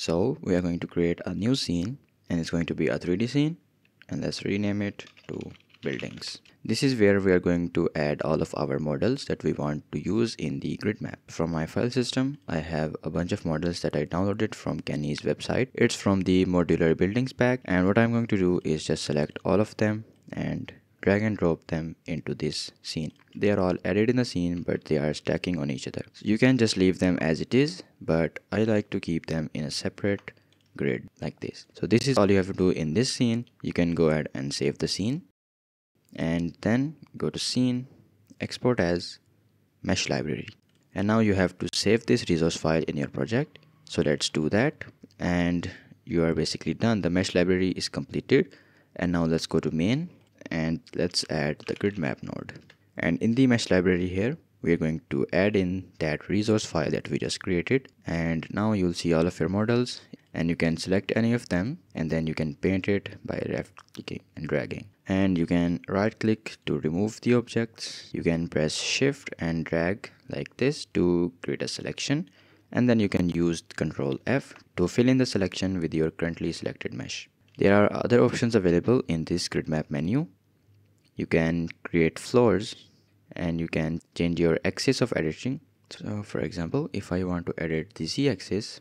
So we are going to create a new scene and it's going to be a 3D scene and let's rename it to buildings. This is where we are going to add all of our models that we want to use in the grid map. From my file system, I have a bunch of models that I downloaded from Kenney's website. It's from the modular buildings pack and what I'm going to do is just select all of them and drag and drop them into this scene. They are all added in the scene but they are stacking on each other. So you can just leave them as it is but I like to keep them in a separate grid like this. So this is all you have to do in this scene. You can go ahead and save the scene and then go to scene, export as mesh library. And now you have to save this resource file in your project. So let's do that and you are basically done. The mesh library is completed and now let's go to main and let's add the grid map node. And in the mesh library here we are going to add in that resource file that we just created. And now you'll see all of your models and you can select any of them and then you can paint it by left clicking and dragging. And you can right click to remove the objects. You can press shift and drag like this to create a selection. And then you can use control F to fill in the selection with your currently selected mesh. There are other options available in this grid map menu you can create floors and you can change your axis of editing. So for example if I want to edit the z-axis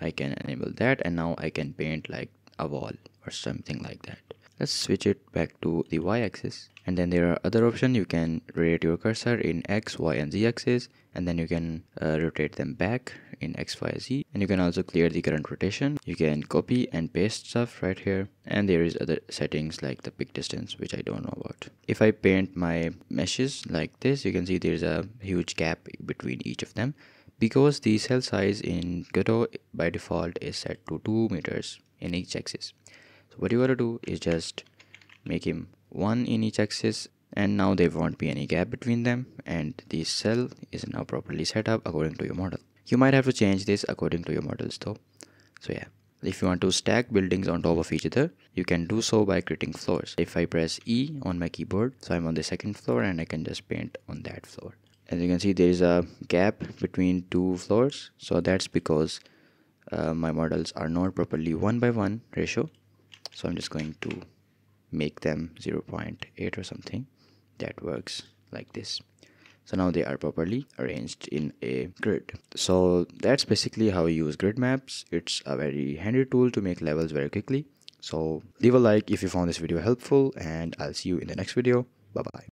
I can enable that and now I can paint like a wall or something like that let's switch it back to the y-axis. And then there are other options. You can rotate your cursor in x y and z axis. And then you can uh, rotate them back in x y z. And you can also clear the current rotation. You can copy and paste stuff right here. And there is other settings like the pick distance which i don't know about. If i paint my meshes like this you can see there's a huge gap between each of them. Because the cell size in Godot by default is set to 2 meters in each axis so what you gotta do is just make him one in each axis and now there won't be any gap between them and the cell is now properly set up according to your model. You might have to change this according to your models though. So yeah. If you want to stack buildings on top of each other you can do so by creating floors. If i press e on my keyboard so i'm on the second floor and i can just paint on that floor. As you can see there is a gap between two floors so that's because uh, my models are not properly one by one ratio so i'm just going to make them 0.8 or something. That works like this. So now they are properly arranged in a grid. So that's basically how you use grid maps. It's a very handy tool to make levels very quickly. So leave a like if you found this video helpful and i'll see you in the next video. Bye bye